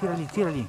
借了你借了你。